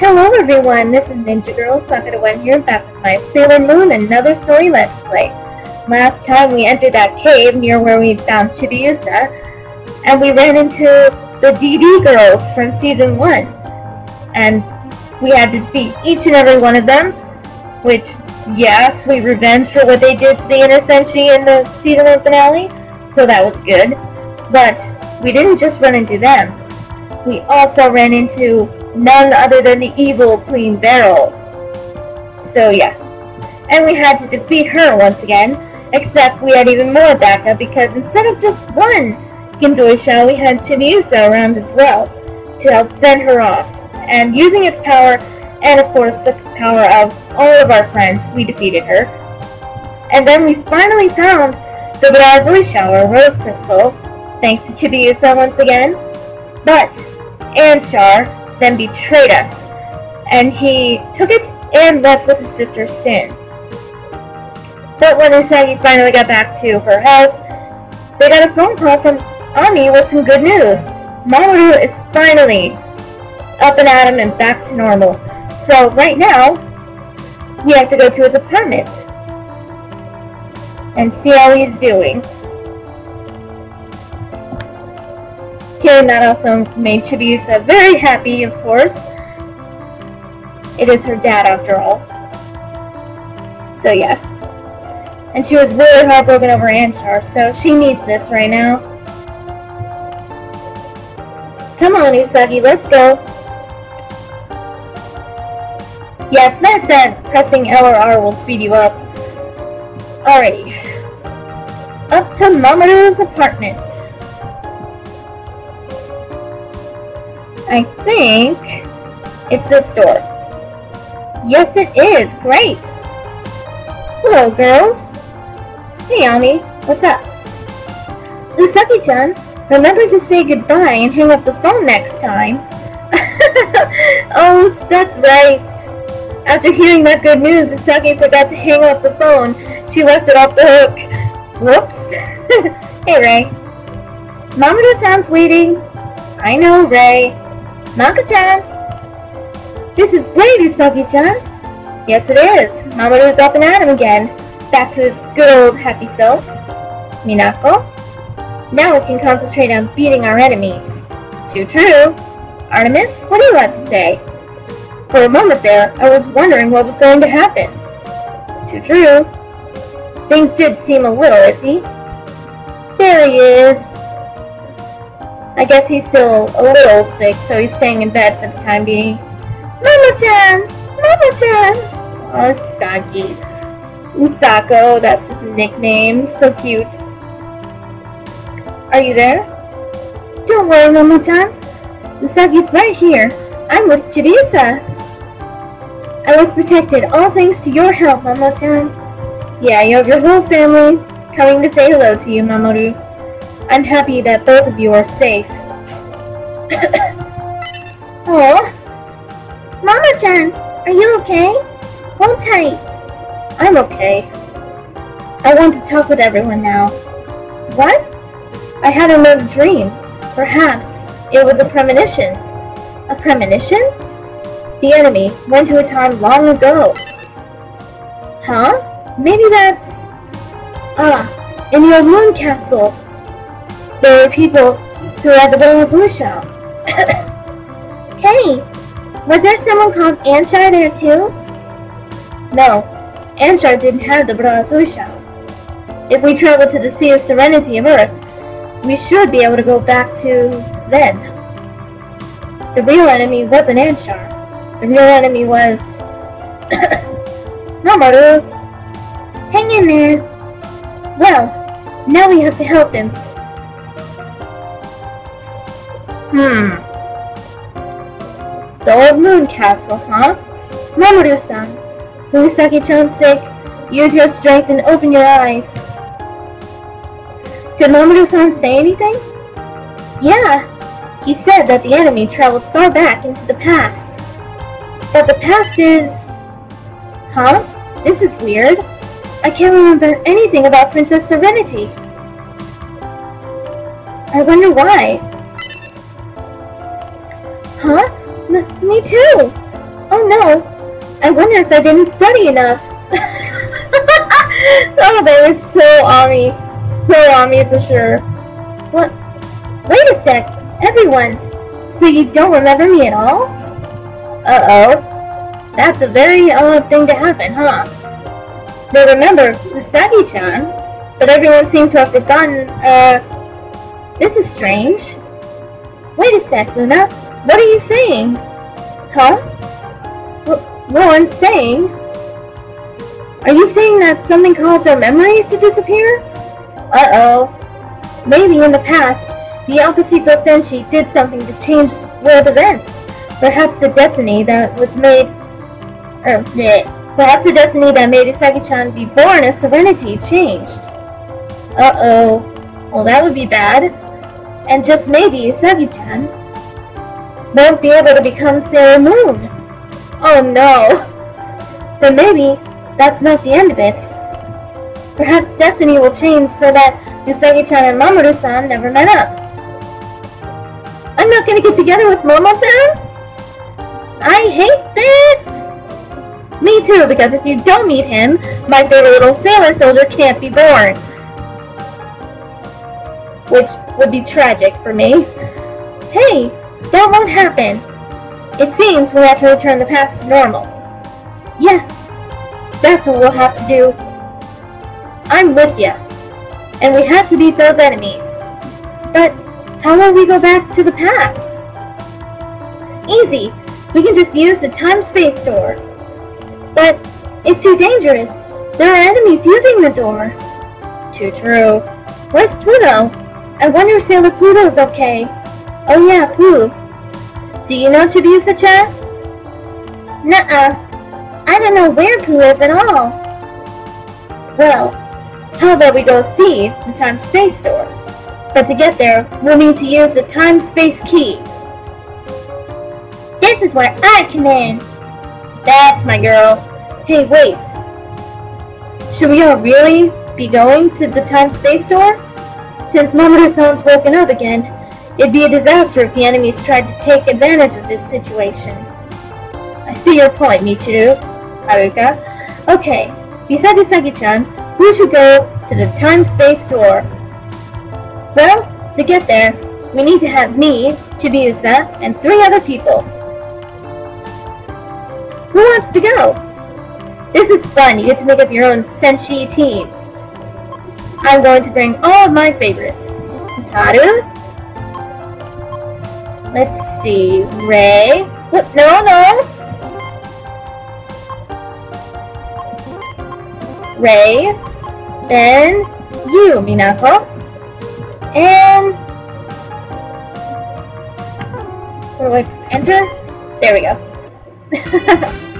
Hello everyone, this is Ninja Girl Sakura One here, back with my Sailor Moon Another Story Let's Play. Last time we entered that cave near where we found Chibiusa, and we ran into the DD girls from Season 1. And we had to defeat each and every one of them, which, yes, we revenged for what they did to the Inner Senshi in the Season 1 finale, so that was good. But we didn't just run into them. We also ran into none other than the evil Queen Beryl. So yeah. And we had to defeat her once again, except we had even more backup because instead of just one Ginzuishou, we had Chibiusa around as well to help fend her off. And using its power, and of course the power of all of our friends, we defeated her. And then we finally found the Barazuishou, or Rose Crystal, thanks to Chibiusa once again. But Anshar then betrayed us, and he took it and left with his sister Sin. But when Usagi finally got back to her house, they got a phone call from Ami with some good news. Mamoru is finally up and at him and back to normal. So right now, we have to go to his apartment and see how he's doing. That also made Chibiusa very happy, of course. It is her dad, after all. So yeah. And she was really heartbroken over Anshar, so she needs this right now. Come on, Usagi, let's go. Yeah, it's nice that pressing L or R will speed you up. Alrighty. Up to Mamoru's apartment. I think it's this door. Yes, it is. Great. Hello, girls. Hey, Ami. What's up? Usagi-chan, remember to say goodbye and hang up the phone next time. oh, that's right. After hearing that good news, Usagi forgot to hang up the phone. She left it off the hook. Whoops. hey, Ray. Mamoru-san's waiting. I know, Ray. Mako-chan! This is great, Usagi-chan! Yes, it is. Mamoru's up and at him again. Back to his good old happy self. Minako? Now we can concentrate on beating our enemies. Too true. Artemis, what do you have to say? For a moment there, I was wondering what was going to happen. Too true. Things did seem a little iffy. There he is. I guess he's still a little sick, so he's staying in bed for the time being. Mamo-chan! Mamo-chan! Saki. Usako, that's his nickname. So cute. Are you there? Don't worry, Mamo-chan. Usagi's right here. I'm with Chibiusa. I was protected, all thanks to your help, Mamo-chan. Yeah, you have your whole family coming to say hello to you, Mamoru. I'm happy that both of you are safe. oh, Mamo-chan, are you okay? Hold tight. I'm okay. I want to talk with everyone now. What? I had another dream. Perhaps it was a premonition. A premonition? The enemy went to a time long ago. Huh? Maybe that's... Ah, in the old moon castle. There were people who had the Barazuishou. hey, was there someone called Anshar there too? No, Anshar didn't have the Barazuishou. If we travel to the Sea of Serenity of Earth, we should be able to go back to then. The real enemy wasn't Anshar. The real enemy was... Mamoru! Hang in there! Well, now we have to help him. Hmm. The old moon castle, huh? Mamoru-san, for Usagi-chan's sake, use your strength and open your eyes. Did Mamoru-san say anything? Yeah, he said that the enemy traveled far back into the past. But the past is... Huh? This is weird. I can't remember anything about Princess Serenity. I wonder why. Huh? M me too! Oh no! I wonder if I didn't study enough. oh, they were so army. So army for sure. What? Wait a sec. Everyone. So you don't remember me at all? Uh-oh. That's a very odd thing to happen, huh? They remember Usagi-chan, but everyone seems to have forgotten, uh... This is strange. Wait a sec, Luna. What are you saying? Huh? Well, I'm saying... Are you saying that something caused our memories to disappear? Uh-oh. Maybe in the past, the Opposito Senshi did something to change world events. Perhaps the destiny that was made... Er, bleh. Perhaps the destiny that made Usagi-chan be born as Serenity changed. Uh-oh. Well, that would be bad. And just maybe Usagi-chan won't be able to become Sailor Moon. Oh no! But maybe that's not the end of it. Perhaps destiny will change so that Usagi-chan and Mamoru-san never met up. I'm not gonna get together with Mamo-chan? I hate this! Me too, because if you don't meet him, my favorite little sailor soldier can't be born. Which would be tragic for me. Hey, that won't happen. It seems we have to return the past to normal. Yes, that's what we'll have to do. I'm with you. And we have to beat those enemies. But how will we go back to the past? Easy. We can just use the time-space door. But it's too dangerous. There are enemies using the door. Too true. Where's Pluto? I wonder if Sailor Pluto's okay. Oh yeah, Puu. Do you know Chibiusa-chan? Nuh-uh. I don't know where Puu is at all. Well, how about we go see the time-space door? But to get there, we'll need to use the time-space key. This is where I come in. That's my girl. Hey, wait. Should we all really be going to the time-space door? Since Mamoru-san's woken up again, It'd be a disaster if the enemies tried to take advantage of this situation. I see your point, Michiru, Haruka. Okay, besides Usagi-chan, we should go to the time-space door. Well, to get there, we need to have me, Chibiusa, and three other people. Who wants to go? This is fun, you get to make up your own Senshi team. I'm going to bring all of my favorites. Taru, Let's see. Ray. No, no. Ray. Then you, Minako. And what do I enter? There we go.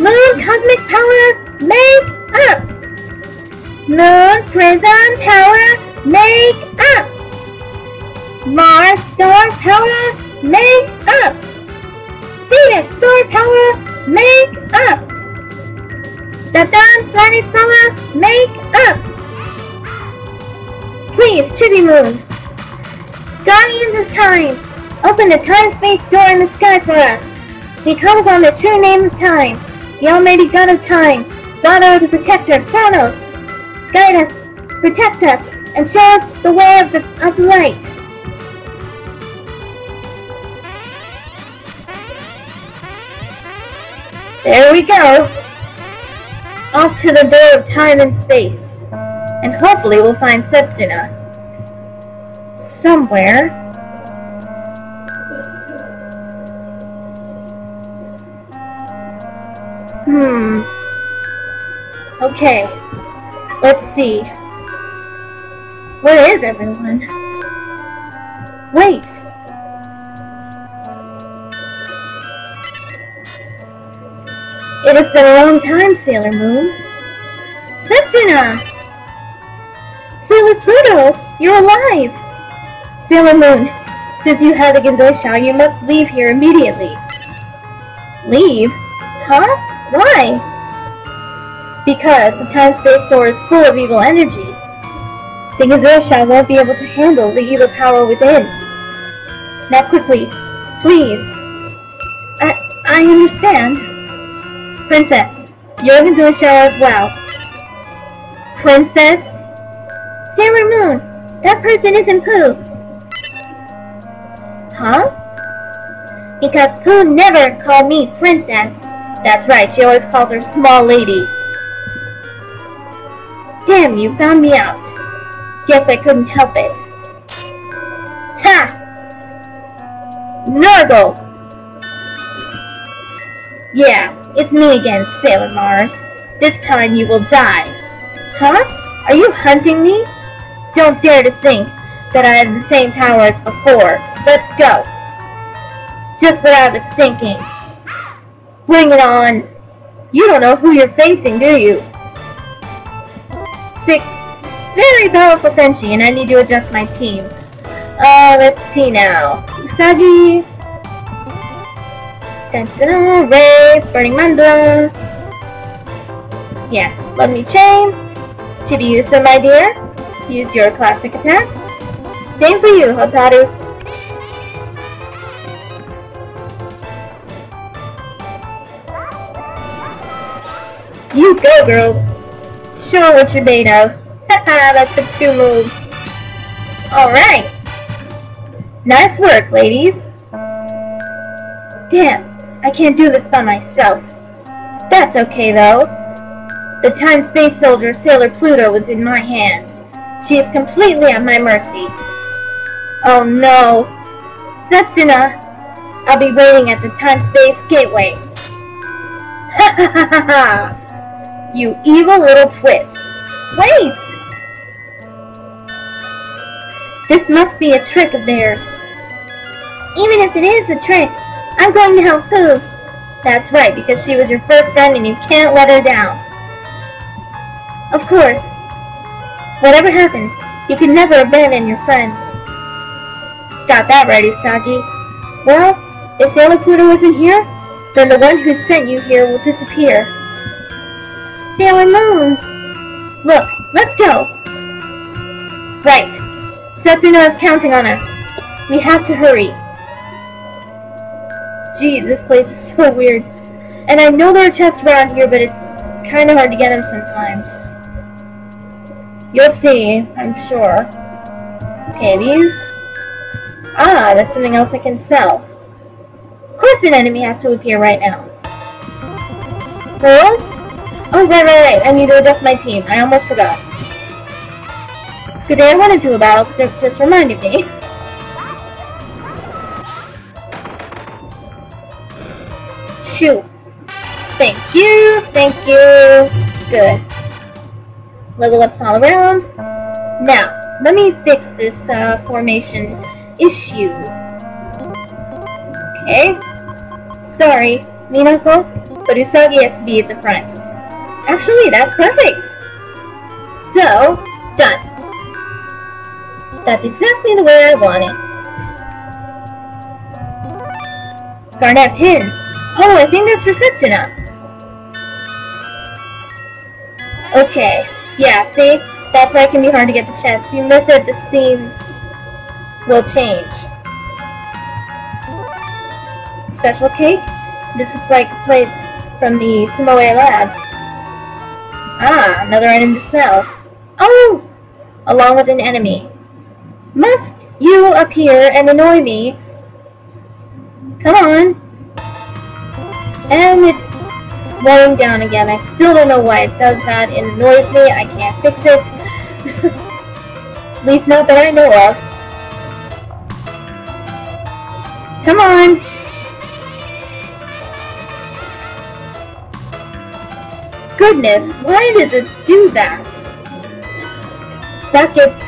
Moon cosmic power make up. Moon prism power make up. Mars star power, make up! Venus star power, make up! Saturn planet power, make up! Please, Chibi Moon! Guardians of Time, open the time-space door in the sky for us! We call upon the true name of Time, the almighty god of time, God of the protector, Kronos! Guide us, protect us, and show us the way of the, of the light! There we go! Off to the door of time and space. And hopefully we'll find Setsuna. Somewhere. Hmm. Okay. Let's see. Where is everyone? Wait! It has been a long time, Sailor Moon. Setsuna! Uh, Sailor Pluto, you're alive! Sailor Moon, since you have the Ginzuishou, you must leave here immediately. Leave? Huh? Why? Because the time-space door is full of evil energy. The Ginzuishou won't be able to handle the evil power within. Now quickly, please. I, I understand. Princess, you're going into a show as well. Princess? Sailor Moon, that person isn't Puu. Huh? Because Puu never called me princess. That's right, she always calls her small lady. Damn, you found me out. Guess I couldn't help it. Ha! Nergal! Yeah, it's me again, Sailor Mars. This time you will die. Huh? Are you hunting me? Don't dare to think that I have the same power as before. Let's go. Just what I was thinking. Bring it on. You don't know who you're facing, do you? Six. Very powerful Senshi, and I need to adjust my team. Uh, let's see now. Usagi. Dun, dun, dun, Ray. Burning Mandala. Yeah, let me chain. Chibiusa, my dear. Use your classic attack. Same for you, Hotaru. You go, girls. Show what you're made of. Haha, that took two moves. Alright. Nice work, ladies. Damn, I can't do this by myself. That's okay, though. The time-space soldier, Sailor Pluto, was in my hands. She is completely at my mercy. Oh no. Setsuna, I'll be waiting at the time-space gateway. Ha ha ha ha ha! You evil little twit. Wait! This must be a trick of theirs. Even if it is a trick, I'm going to help Puu. That's right, because she was your first friend and you can't let her down. Of course. Whatever happens, you can never abandon your friends. Got that right, Usagi. Well, if Sailor Pluto isn't here, then the one who sent you here will disappear. Sailor Moon! Look, let's go! Right. Setsuna is counting on us. We have to hurry. Gee, this place is so weird. And I know there are chests around here, but it's kind of hard to get them sometimes. You'll see, I'm sure. Okay, these... Ah, that's something else I can sell. Of course an enemy has to appear right now. Girls? Oh, right, right, right. I need to adjust my team. I almost forgot. Good day I wanted to about, because it just reminded me. Thank you, thank you. Good. Level ups all around. Now, let me fix this uh, formation issue. Okay. Sorry, Minako, but Usagi has to be at the front. Actually, that's perfect! So, done. That's exactly the way I want it. Garnet pin. Oh, I think that's for Setsuna. Okay. Yeah, see? That's why it can be hard to get the chance. If you miss it, the scene will change. Special cake? This looks like plates from the Tomoe Labs. Ah, another item to sell. Oh! Along with an enemy. Must you appear and annoy me? Come on. And it's slowing down again. I still don't know why it does that. It annoys me. I can't fix it. At least not that I know of. Come on. Goodness, why does it do that? That gets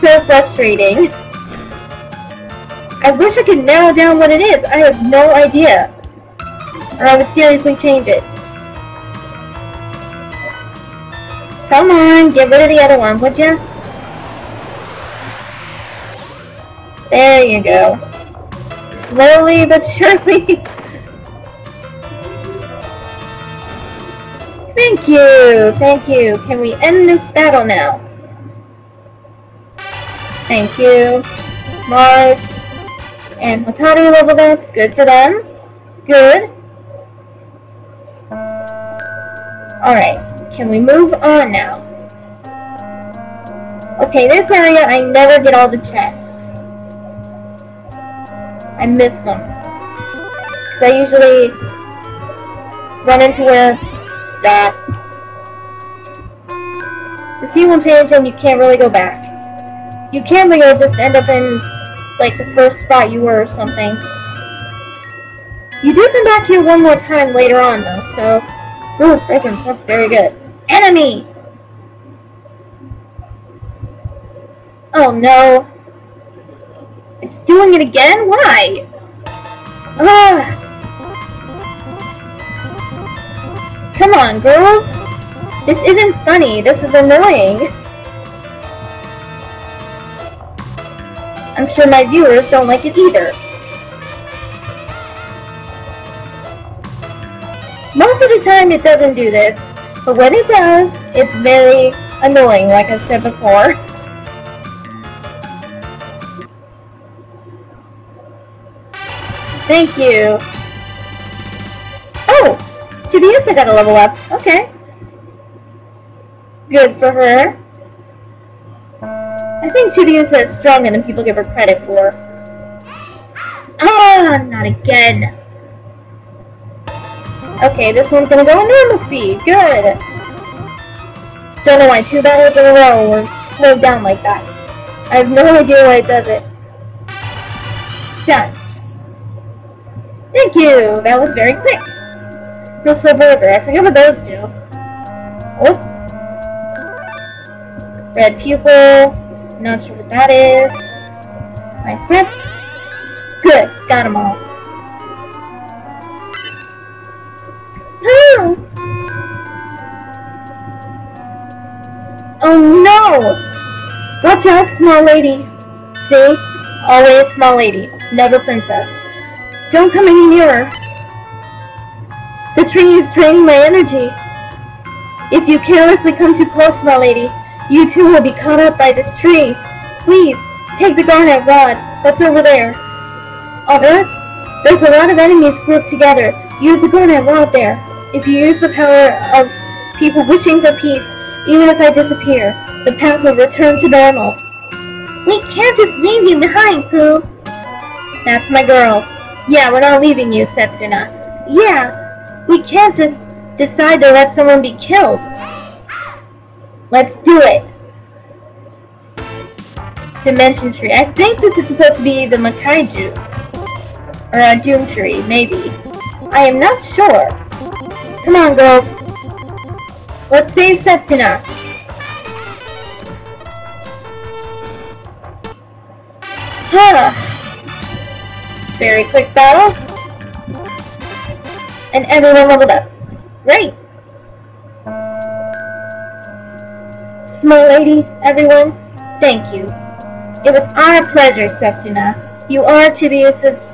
so frustrating. I wish I could narrow down what it is. I have no idea. Or I would seriously change it. Come on, get rid of the other one, would ya? There you go. Slowly but surely. Thank you! Thank you! Can we end this battle now? Thank you. Mars and Hotaru leveled up. Good for them. Good. Alright, can we move on now? Okay, this area I never get all the chests. I miss them. Because I usually run into where that the sea will change and you can't really go back. You can, but you'll just end up in like the first spot you were or something. You do come back here one more time later on though, so Ooh, fragrance, that's very good. Enemy! Oh no. It's doing it again? Why? Ah! Come on, girls! This isn't funny, this is annoying. I'm sure my viewers don't like it either. Most of the time it doesn't do this, but when it does, it's very annoying, like I've said before. Thank you. Oh! Chibiusa got a level up. Okay. Good for her. I think Chibiusa is stronger than people give her credit for. Ah, not again. Okay, this one's gonna go normal speed. Good. Don't know why two battles in a row were slowed down like that. I have no idea why it does it. Done. Thank you! That was very quick. Crystal Burger. I forget what those do. Oh. Red pupil. Not sure what that is. My grip. Good. Got them all. Watch out, small lady. See? Always small lady, never princess. Don't come any nearer. The tree is draining my energy. If you carelessly come too close, my lady, you too will be caught up by this tree. Please, take the garnet rod that's over there. On Earth, there's a lot of enemies grouped together. Use the garnet rod there. If you use the power of people wishing for peace, even if I disappear, the path will return to normal. We can't just leave you behind, Puu. That's my girl. Yeah, we're not leaving you, Setsuna. Yeah, we can't just decide to let someone be killed. Let's do it. Dimension Tree. I think this is supposed to be the Makaiju. Or a Doom Tree, maybe. I am not sure. Come on, girls. Let's save Setsuna. Huh. Very quick battle. And everyone leveled up. Great. Small lady, everyone, thank you. It was our pleasure, Setsuna. You are Chibiusa's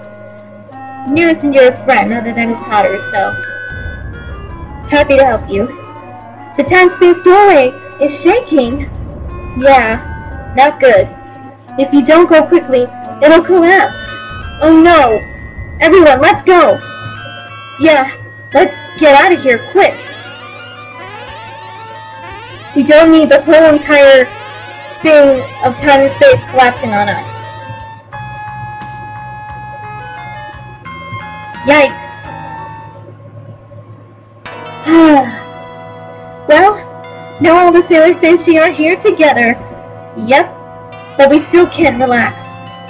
nearest and dearest friend, other than her, so... Happy to help you. The time-space doorway is shaking. Yeah, not good. If you don't go quickly, it'll collapse. Oh no! Everyone, let's go! Yeah, let's get out of here quick! We don't need the whole entire thing of time and space collapsing on us. Yikes. Ah. Well, now all the sailors say Senshi are here together. Yep, but we still can't relax.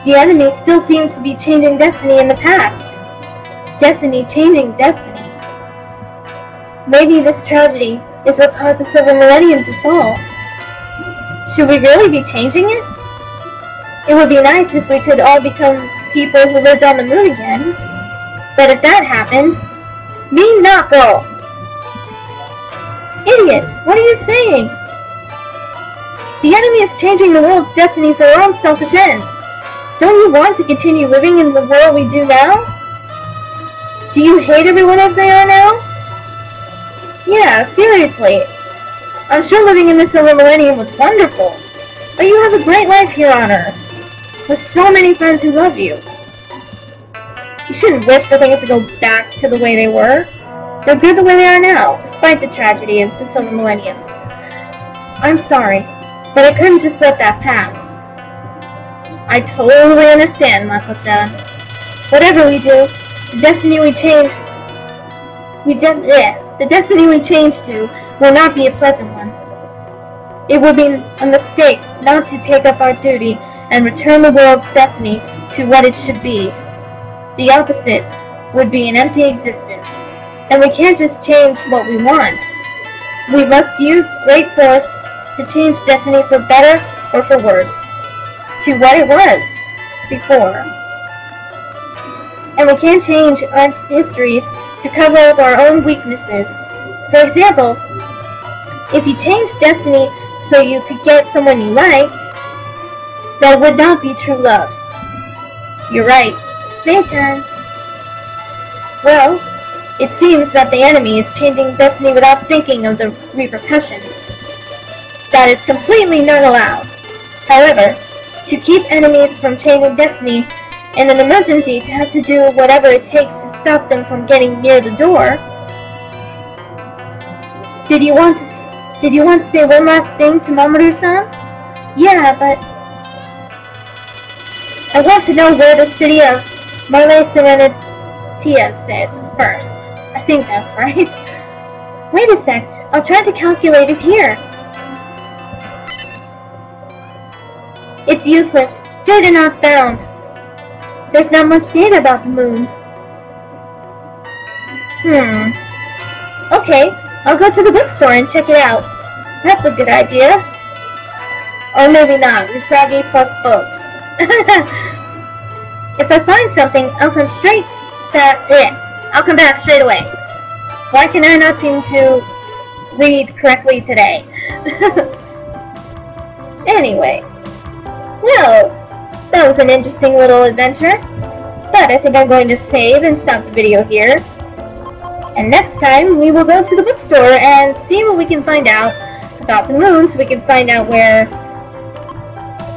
The enemy still seems to be changing destiny in the past. Destiny changing destiny. Maybe this tragedy is what caused the Silver Millennium to fall. Should we really be changing it? It would be nice if we could all become people who lived on the moon again. But if that happens, me not go. Idiot, what are you saying? The enemy is changing the world's destiny for their own selfish ends. Don't you want to continue living in the world we do now? Do you hate everyone as they are now? Yeah, seriously. I'm sure living in the Silver Millennium was wonderful. But you have a great life here on Earth. With so many friends who love you. You shouldn't wish for things to go back to the way they were. They're good the way they are now, despite the tragedy of the Silver Millennium. I'm sorry, but I couldn't just let that pass. I totally understand, Mako-chan. Whatever we do, the destiny we change, we de yeah, the destiny we change to will not be a pleasant one. It would be a mistake not to take up our duty and return the world's destiny to what it should be. The opposite would be an empty existence, and we can't just change what we want. We must use great force to change destiny for better or for worse, to what it was before. And we can't change our histories to cover up our own weaknesses. For example, if you change destiny so you could get someone you liked, that would not be true love. You're right. Turn. Well, it seems that the enemy is changing destiny without thinking of the repercussions. That is completely not allowed. However, to keep enemies from changing destiny, in an emergency to have to do whatever it takes to stop them from getting near the door. Did you want to did you want to say one last thing to Mamoru-san? Yeah, but... I want to know where the city of Marley Serenitia is first. Think that's right. Wait a sec, I'll try to calculate it here. It's useless. Data not found. There's not much data about the moon. Hmm. Okay, I'll go to the bookstore and check it out. That's a good idea. Or maybe not. Usagi plus books. if I find something, I'll come straight back. Yeah, I'll come back straight away. Why can I not seem to read correctly today? anyway. Well, that was an interesting little adventure. But I think I'm going to save and stop the video here. And next time, we will go to the bookstore and see what we can find out about the moon so we can find out where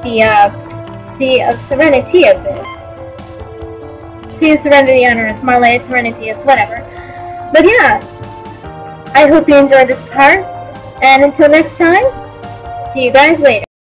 the uh, Sea of Serenity is. Sea of Serenity on Earth, Marley Serenity is, whatever. But yeah, I hope you enjoyed this part. And until next time, see you guys later.